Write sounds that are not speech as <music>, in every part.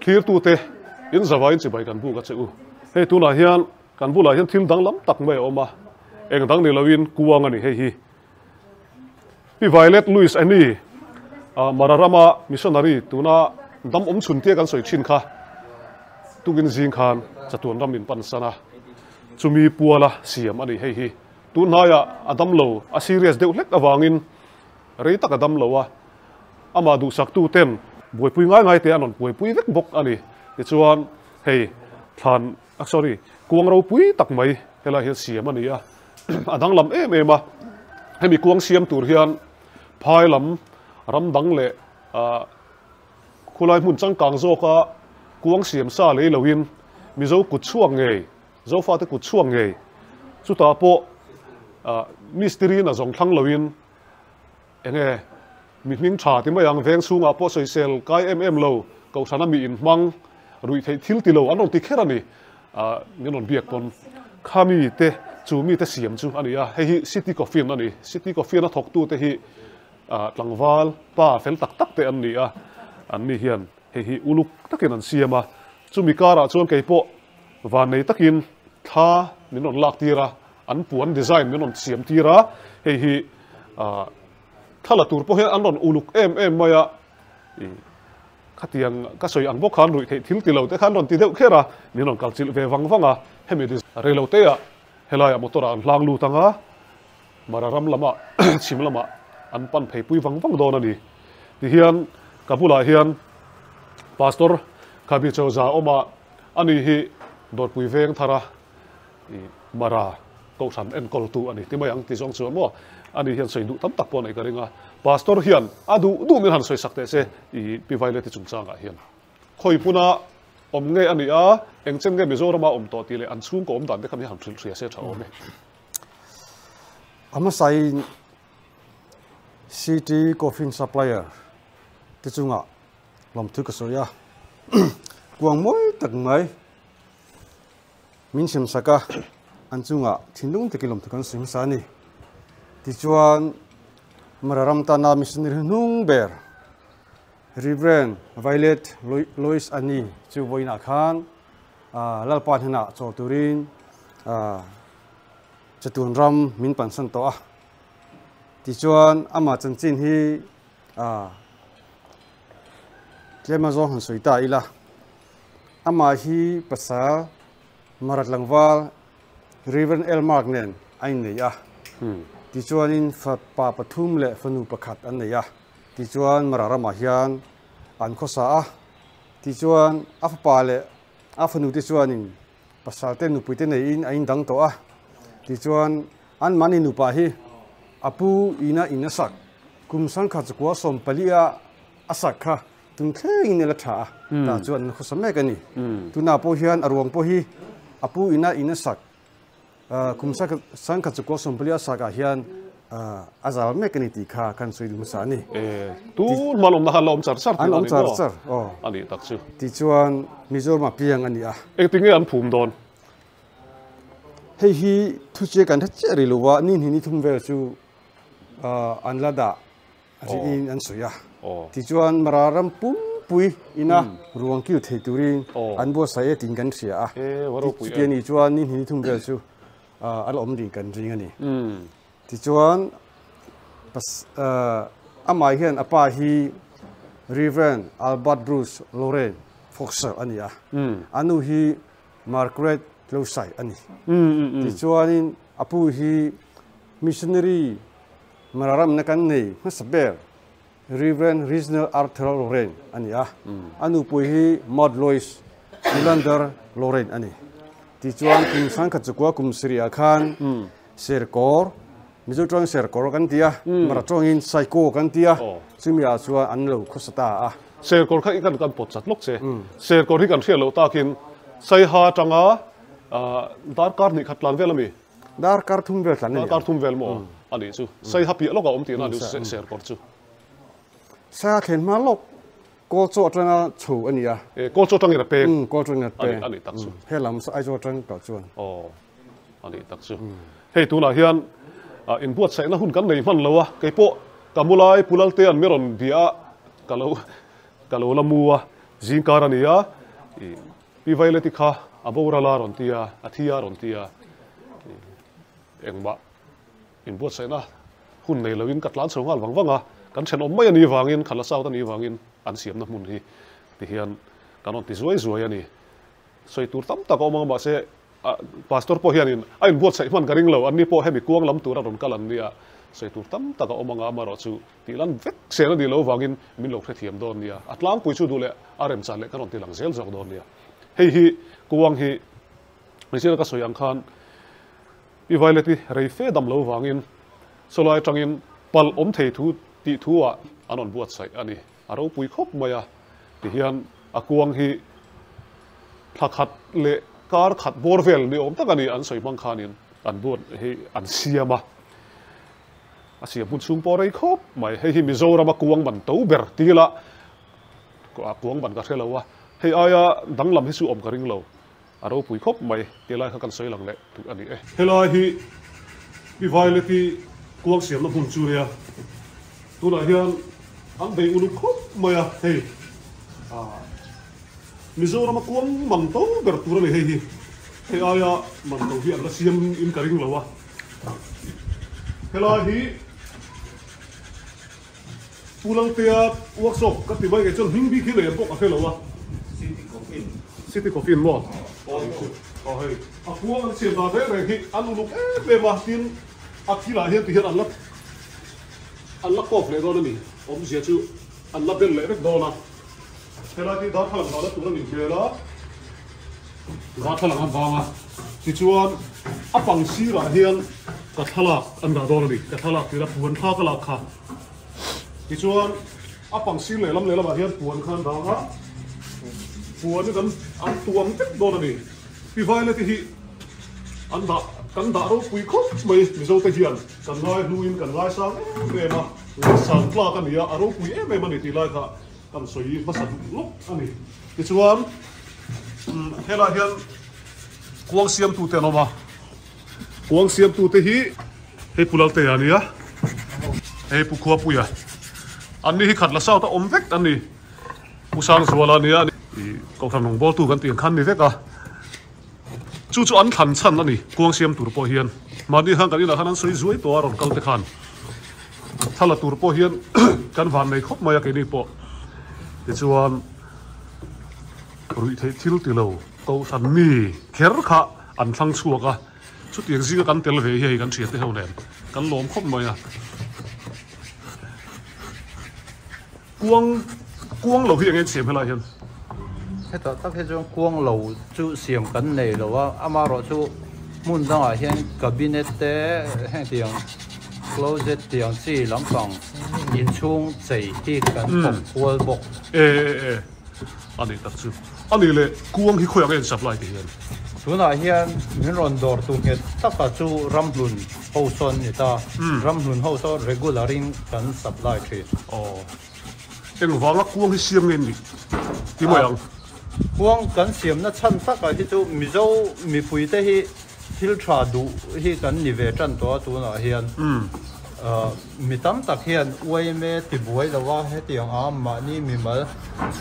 clear tu te, in zawa in chibai kan bu ka cheu. Hei, tu na hian, kan bu la hian thil dang lam tak mai oma eng dang ni lawin kuwang ani, hei hi. Pi violet louis ani. A, mararama missionary tuna dam om chun te kan soi chin kha. Tugin jing khan chatun ram in pan sana. Chumi puala siam ani, hei hi. Tu naya adam lo, a serious deuh hlek awangin rei tak adam lo a. Ama du sak tu ten buai pui ngai ngai te anon buai pui vek bok ani ti chuan, hei than ah sorry, kuang ro pui tak mai, hela hi siam ani a. <clears throat> Adang lam em em a. Hemi kuang siam tur hian, phai lam, ram dang le, a khulai mun chang kang zo ka, kuang siam sa le loin mi zo cút chuang nge zo fa te kut chuang nge chu ta po, a mystery na zong thlang loin enge mi hning tha ti mai ang veng sunga po soi sel kai em em lo. Ko sana mi in mang rui thei thil ti lo anon ti khera ni a ngenon biak ton khami te, chu mi te siam chu ani a. He hi city coffee na ni city coffee na thok tu te hi, a tlangwal pa fel tak tak te an ni a. An ni hian he hi uluk takin an siama chu mi kara ah chuan kei po van nei takin. Tha min on lak tira an puan design min on siam tira hei hi, a thala tur po hian an on uluk em em maya khatiang ka soi ang bok khan rui thei thil ti lo te khan ron ti deuh khera. Min on kal chil ve wang wanga hemi dis re lo te a. Helaya motora an hlang lu tanga. Mararam lama <coughs> chim lama an pan phei pui wang wang don ani ti hian kapula hian pastor khabi chawza oma. Ani hi dor pui veng thara. Mara câu sản en kol tu ani ti mai ang ti jong chu mo ani hian soi du tam tak pon ai ka ringa pastor hian adu à du min han soi sakte se i pi vaile ti chung changa hian khoi puna om nge ani a nghe bây nge mizorama om to ti le an chung ko om dan de khami han thil thria se tha ome ama sai city coffin supplier. Ti chunga lom thu ka soya kuang moi tak mai min sim saka an chunga thindung te kilom thukan sim sa ni ti chuan mararam ta na missionary nung ber Reverend Violet Lois Ani chu voina khan lalpan hena chaw turin chatun ram min pan san to a ti chuan ama chan chin hi a tlema zo han soita ila ama hi pasa marat langwal Reverend Elmark nen ai nei a ti chuan in fa pa pathum le fanu pakhat an nei a ti chuan mararama hian an khosa a ti chuan a fa pa le a fanu ti chuan in pasal te nu puite nei in ain dang to a ti chuan an mani nu pa hi apu ina ina sak kum sang kha chukwa som palia asak kha tum thleng in la tha ta chuan khosa me ka ni tu na po hian arwang po hi apu ina ina sak kum sang kha chukwa som saka hian azal me kani ti kha kan soi dum sa ni e tu malom na halom char char an char char oh ani tak chu ti chuan mizor ma piang ani a e tinge an phum don hei hi thu che kan che ri luwa nin hi ni thum vel chu an la da ri in an soya oh ti chuan mararam pum pui ina ruang kiu thei turin an bo sai tin kan sia a e waro pui ni chuan hi ni thum vel chu al om ri kan ring ani mm ti chuan pas amai hian apa hi Reverend Albert Bruce Loren Foxer ani a mm anu hi Margaret Losai ani mm mm ti chuanin apu hi missionary mararam na kan nei masaber Reverend Regional Arthur Loren ani a anu pu hi Maud Lois Ilander Loren ani ที่จวนคุณสังขจุกว่าคุณสิริอาคันเสรกอร์มิจูจวงเสรกอร์กันเดียมาจวนอินไซโกกันเดียซึ่งมีอาชัวอันเลวคุสตาอะเสรกอร์ข้าอีกันกันปวดจัดลกเสเสรกอร์ที่กันเชี่ยวเลวตากินไซฮาจังอาดาร์การ์นี่ขัดลันเวลมีดาร์การ์ทุ่มเวลสันนี่ดาร์ทุ่มเวลโมออันนี้สูไซฮับเปียลก็อมตีน่าดูเสรกอร์จู้ซาเข็นมาลก ko cho tanga chu ani a e ko cho tang ira pe. Um ko tanga pe. Ani ani tak chu he lam sa ai cho tang ka chuan oh ani tak chu hei tu na hian a in buat sai na hun kan nei man lowa ke po kamulai pulal te an meron bia kalo kalo la muwa zing karania i pi vaileti kha abora la ron tia athia ron tia engba in buat sai na hun nei lovin katlan so ngal wang wanga kan chen om mai ani wangin khala sau ta ni wangin an siam na mun hi. Ti hian kanon ti zuai zuai ani soi tur tam tak omang ba se pastor po hian in ain buat sai man garing lo. An ni po hemi kuang lam tur ron kalan nia soi tur tam tak omang ama ro chu ti lan vek se na di lo wangin min lo khe thiam don nia atlang pui chu dule arem chale kanon ti lang zel jok don nia hei hi, kuang hi ni ka soyang khan. I vaileti rei fe dam lo wangin solai tangin pal om thei thu, ti thu a anon buat sai ani aro pui khop maya ti hian akuang hi thakhat le kar khat borvel ni om takani an soi mang khanin an buat hi an siama a siam bun sung porei khop mai hei hi mizoram akuang ban to ber tila ko akuang ban ka thela wa hei aya danglam hi su om ka ring lo aro pui khop mai tilai kha kan soi lang le tu ani e helai hi i vaileti kuang siam na bun chu ria tu na hian an bei ulu khop mai a hei a mizoram kuang man to ber tu ni hei hi hei aya man to hi an la siam in ka ring lo wa helai hi pulang tia workshop ka ti bai ke chon hing bi khi le pok a khelo wa city coffee mo oh hey a puang an siam da ve re hi an ulu e be ma tin. A khi la hian ti hian an la an la kok le do ni om sia chu an la bel le rek do na helai ti da thalang đó. La tu na ni ke la da thalang an ba ma ti chuan a pang si la hian ka thalak an da do ni ka thalak ti la puan tha ka la kha ti chuan a pang xí le lam le lam a hian puan khan da nga puan ni kan an tuam tek do đi. Vì vậy là thì hi đã cắn đã đâu quý pui mày mai mi zo te cần kan nuôi cần nói sáng về mà ma le sang kla kan ya aro pui e me ma ni ti lai kha kan soi ma san lo ani ti chuan hela hian kuang siam tu te no ma kuang siam tu te hi hei pulal te ania hei pu khuwa puya anh ấy hi khat la sau ta om vek an ni pusang zuala nia ani i ko tham nong bol tu kan tiang khan ni veka chu chu an khan chan ani kuang siam tur po hian ma ni hang kan ina khan an soi zuai to aron kal te khan thà là tour po hiền căn <clears throat> van này khóc mày cái này po. Cho chuan rủi thế thiếu từ lâu tàu thần mi khéo khá ăn thăng chua cả chút tiền gì căn tiền về hay căn chuyện thế hậu này căn lòm khóc mày à quang quang lâu hiện cái chuyện phải là hiện thế đó tắc thế trong quang lâu chú xem căn này rồi á ama rồi chú muốn ra hiện cabinet thế hay tiền closet tiền chỉ lắm phòng in chung chạy đi cắn bọc quơ bọc e e e ani tak chu ani le kuang hi khoyang en supply ti hian chú nào hiện mình run door tu hết tất cả chú ram lun hậu son người ta. Ram lun hậu son regularing cắn supply trade o eng wanga kuang hi siam ngen ni ti mo yang quang cắn xiêm nó chân tất cả thì chú. Mi dâu mi pui thế hi filtra đủ hi cắn ni về chân đó chú nào hiện um Ờ, mi tam tak hian uai me ti buai lawa he tiang a ma ni mi mal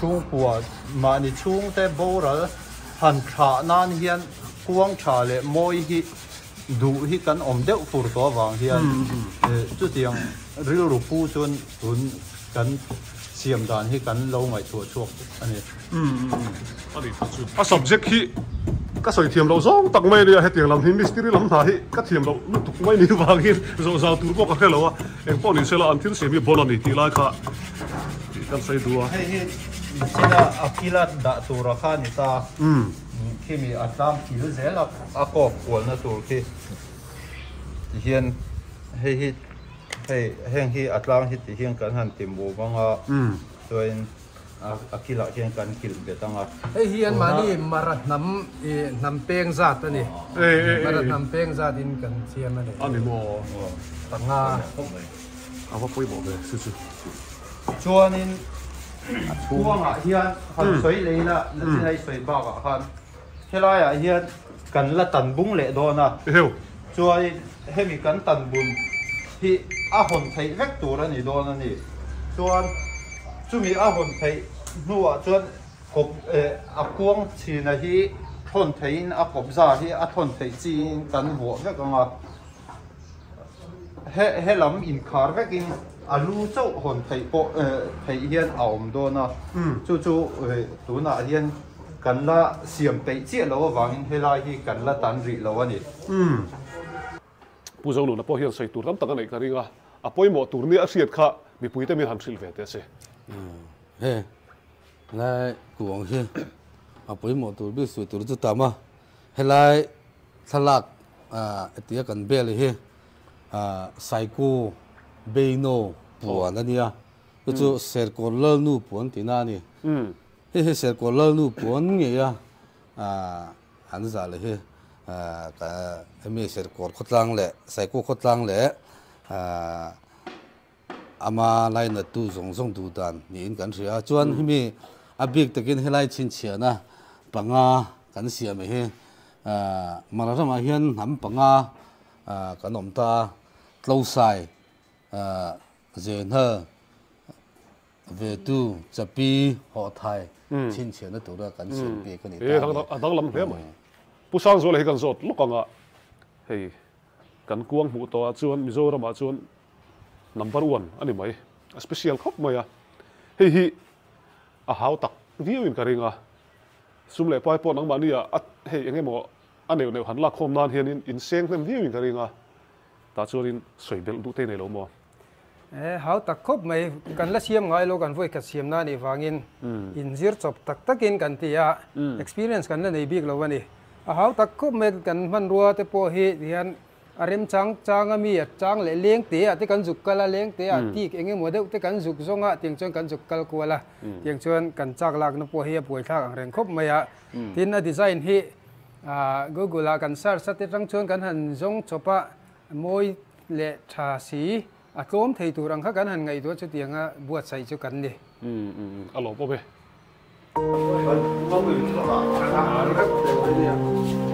chung puwa ma ni chung te boral han tha nan hian kuang tha le moi hi du hi kan om deuh fur to wang hian Eh, chu tiang ril ru pu chun tun kan siam dan hi kan lo ngai chu chuak ani ani tak chu a subject hi ก็สวยเทียมเราซ่องตักไม่เลยให้เตียงลำหินมิสติรีลำหนาฮิก็เทียมเราลุกถูกไม่นิ่งบางหินโซซาตูพวก็กระเรลว่าเอ็งป้อนอินเซลอันที่เสียมีบอลนี่ทีไรค่ะกันใส่ดัวเฮ้ยเฮ้ยเจ้นอักีลัดดตัวราคานี่ตาอืมที่มีอัตรามที่เซลักอากอบกวนนะตัวที่เฮียนเฮ้ยเฮ้ยเฮ้ยเฮียนอัตรามที่เฮียนกันหันติมบูบ้างอะอืมตัวเอง khi lọ trên cần kỷ niệm tông à ấy hiền mà đi mà rặt nắm nắm peng ra ta nè ờ. mà rặt nắm peng ra đến cần chiên này anh đi bộ tăng à anh có bôi bộ về sư sư cho nên chuông à hiền hòn suối lấy là nên lấy suối bao à hòn thế là à hiền cần là tận bung lệ đó nè hiểu. Cho nên hay bị cần tận bung thì à hòn thấy vét tủ ra nè đó nè? Cho chú mi à hồn thấy nua chuẩn cột à ờ, quang chỉ là hi thôn thấy à cột già hi à thôn thấy chi tấn hộ với con à hết, hết lắm in khar với kinh à lu châu hồn thấy bộ thấy hiền ảo đồ na chú chú tú nà hiện cần là xiêm tây chia lâu vàng he la khi cần là tan rị lâu anh hmm. ấy pu zong lu na po hiền say tu ram tang này cái gì à apoi mo tu ni a siết kha mi pui te mi han sil ve te se he lai kuang hi a poi mo tur bi su tur chu tama he lai thalak a etia kan bel hi a saiko beino puan ania chu ser ko lal nu puan tina ni. He he ser ko lal nu puan nge ya a an za le he a ka emi ser ko khotlang le saiko khotlang le a ama lai na tu zong zong du dan ni in kan ria chuan himi a big takin helai chin chia na panga kan sia me he. A mara ma hian ham panga a kan om ta tlo sai a zen ha về tu chapi ho thai chin chia na tu ra kan sia pe kan ni e thang a dang lam hle mai. Pu sang zo le hi kan zot lokanga hei kan kuang mu to chuan mizoram chuan number 1 ani mai a special khop mai a hei hi. A hau tak viu in ka ringa sum le pai po nang mani a hei engemaw a neu neu han la khom nan hian in in seng hnem viu in ka ringa ta chuan in soibel du te nei lo mo e hau tak khop mai kan la siam ngai lo kan voi ka siam na ni wangin in. Zir chop tak takin kan ti ya experience kan na nei big lo wani a hau tak khop mai kan man ruwa te po hi hian arem chang chang ami a chang le leng te a te kan juk kala leng te a ti enge mo deuh te kan juk zonga tiang chuan kan juk kal kuala tiang chuan kan chak lak na po hi a puai thak ang reng khop mai a tin a design hi. A google a kan sar sa te tang chuan kan han zong chopa moi le tha si a tlom thei tur ang kha kan han ngai tu chu tianga buat sai chu kan ni um um a lo po be che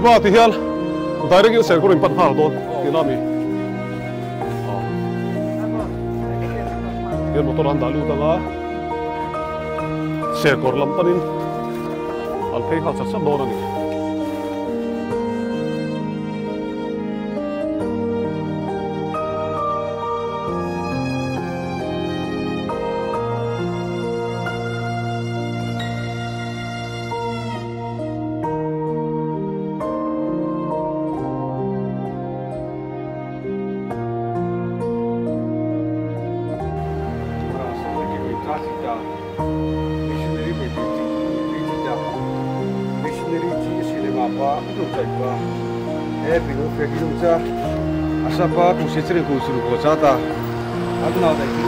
ba ti hian direct in sel ko rin pat hal don ti na mi yan motor han dalu tanga sel kor lam panin al phei hal sa sa don ani e Sapa kusichri kusru kochata. Adna da ki.